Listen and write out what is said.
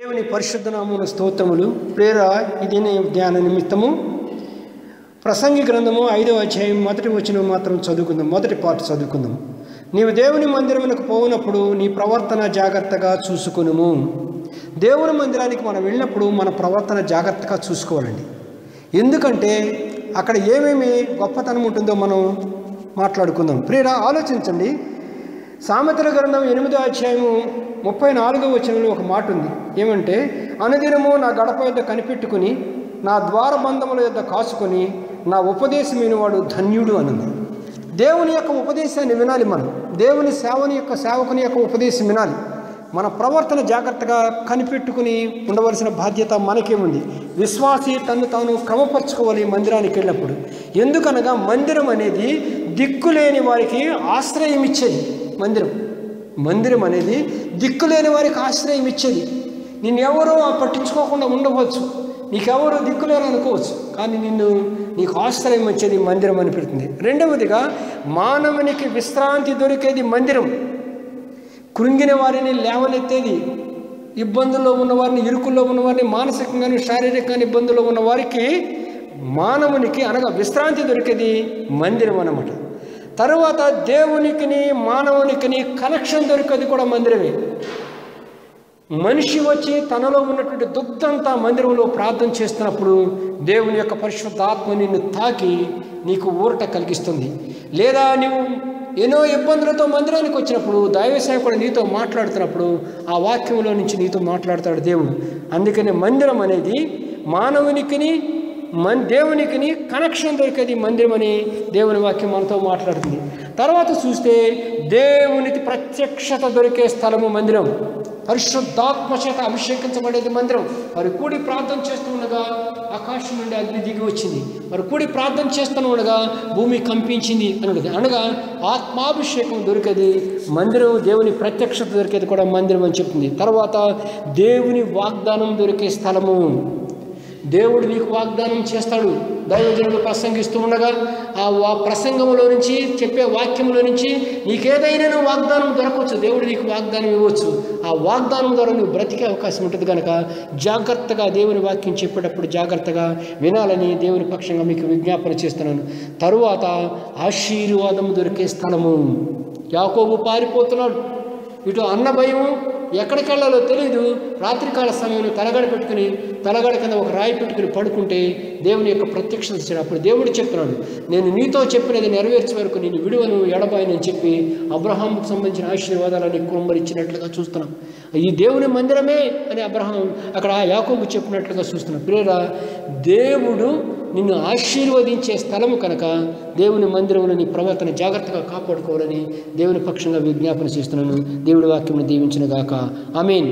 దేవుని పరిశుద్ధనామూల స్తోత్రములు. ప్రేర ఇదేనే ధ్యాన నిమిత్తము. ప్రసంగి గ్రంథము ఐదవ అధ్యాయం మొదటి వచనం మాత్రం చదువుకుందాం. మొదటి పార్ట్ చదువుకుందాం. నీవు దేవుని మందిరమునకు పోయినప్పుడు నీ ప్రవర్తన జాగ్రత్తగా చూసుకునుము. దేవుని మందిరానికి మనం వెళ్ళినప్పుడు మన ప్రవర్తన జాగ్రత్తగా చూసుకోవాలండి. ఎందుకంటే అక్కడ ఏమేమి గొప్పతనం ఉంటుందో మనం మాట్లాడుకుందాం. ప్రియరా ఆలోచించండి. సామెతల గ్రంథం ఎనిమిదో అధ్యాయము ముప్పై నాలుగో వచనంలో ఒక మాట ఉంది. ఏమంటే అనుదినము నా గడప యొద్ద కనిపెట్టుకుని నా ద్వారబంధముల యొద్ద కాసుకొని నా ఉపదేశమైన వాడు ధన్యుడు అనుంది దేవుని యొక్క ఉపదేశాన్ని వినాలి మనం. దేవుని సేవని యొక్క సేవకుని యొక్క ఉపదేశం వినాలి. మన ప్రవర్తన జాగ్రత్తగా కనిపెట్టుకుని ఉండవలసిన బాధ్యత మనకేముంది? విశ్వాసి తను తాను క్రమపరచుకోవాలి మందిరానికి వెళ్ళినప్పుడు. ఎందుకనగా మందిరం అనేది దిక్కులేని వారికి ఆశ్రయం ఇచ్చేది మందిరం. మందిరం అనేది దిక్కులేని వారికి ఆశ్రయం ఇచ్చేది. నిన్నెవరూ పట్టించుకోకుండా ఉండవచ్చు. నీకెవరో దిక్కులేరు అనుకోవచ్చు. కానీ నిన్ను నీకు ఆశ్రయం వచ్చేది మందిరం అని పెడుతుంది. రెండవదిగా మానవునికి విశ్రాంతి దొరికేది మందిరం. కృంగిన వారిని లేవనెత్తేది ఇబ్బందుల్లో ఉన్నవారిని ఇరుకుల్లో ఉన్నవారిని మానసికంగాని శారీరకంగా ఇబ్బందుల్లో ఉన్న వారికి మానవునికి అనగా విశ్రాంతి దొరికేది మందిరం అన్నమాట. తర్వాత దేవునికిని మానవునికిని కనెక్షన్ దొరికేది కూడా మందిరమే. మనిషి వచ్చి తనలో ఉన్నటువంటి దుగ్ధంతా మందిరంలో ప్రార్థన చేస్తున్నప్పుడు దేవుని యొక్క పరిశుద్ధాత్మ నిన్ను తాకి నీకు ఊరట కలిగిస్తుంది. లేదా నువ్వు ఎన్నో ఇబ్బందులతో మందిరానికి వచ్చినప్పుడు దైవసేవకుడు నీతో మాట్లాడుతున్నప్పుడు ఆ వాక్యంలో నుంచి నీతో మాట్లాడతాడు దేవుడు. అందుకనే మందిరం అనేది మానవునికిని మన్ దేవునికి కనెక్షన్ దొరికేది మందిరం అని దేవుని వాక్యం మనతో మాట్లాడుతుంది. తర్వాత చూస్తే దేవునికి ప్రత్యక్షత దొరికే స్థలము మందిరం. పరిశుద్ధాత్మ చేత అభిషేకించబడేది మందిరం. మరి కూడి ప్రార్థన చేస్తూ ఉండగా ఆకాశం నుండి అగ్ని దిగి వచ్చింది. మరి కూడి ప్రార్థన చేస్తూ ఉండగా భూమి కంపించింది అనుకుంది అనగా ఆత్మాభిషేకం దొరికేది మందిరం దేవుని ప్రత్యక్షత దొరికేది కూడా మందిరం అని చెప్తుంది. తర్వాత దేవుని వాగ్దానం దొరికే స్థలము దేవుడు నీకు వాగ్దానం చేస్తాడు. దైవజనుడు ప్రసంగిస్తూ ఉండగా ఆ వా ప్రసంగంలో నుంచి చెప్పే వాక్యంలో నుంచి నీకేదైనా వాగ్దానం దొరకవచ్చు దేవుడు నీకు వాగ్దానం ఇవ్వచ్చు. ఆ వాగ్దానం ద్వారా నువ్వు బ్రతికే అవకాశం ఉంటుంది కనుక జాగ్రత్తగా దేవుని వాక్యం చెప్పేటప్పుడు జాగ్రత్తగా వినాలని దేవుని పక్షంగా మీకు విజ్ఞాపన చేస్తున్నాను. తరువాత ఆశీర్వాదం దొరికే స్థలము. యాకోబు పారిపోతున్నాడు. ఇటు అన్న భయము ఎక్కడికి వెళ్ళాలో తెలియదు రాత్రికాల సమయంలో తలగడ పెట్టుకుని తలగడ కింద ఒక రాయి పెట్టుకుని పడుకుంటే దేవుని యొక్క ప్రత్యక్షత ఇచ్చాడు. అప్పుడు దేవుడు చెప్తున్నాడు నేను నీతో చెప్పినది నెరవేర్చే వరకు నేను విడువను ఎడబాయనని చెప్పి అబ్రహాంకు సంబంధించిన ఆశీర్వాదాలని కుమ్మరిచ్చినట్లుగా చూస్తున్నాం. ఈ దేవుని మందిరమే అని అబ్రహాం అక్కడ యాకోబు చెప్పినట్లుగా చూస్తున్నాం. ప్రేర దేవుడు నిన్ను ఆశీర్వదించే స్థలము కనుక దేవుని మందిరంలో నీ ప్రవర్తన జాగ్రత్తగా కాపాడుకోవాలని దేవుని పక్షంగా విజ్ఞాపన చేస్తున్నాను. దేవుడి వాక్యం దీవించిన గాక ఐ మీన్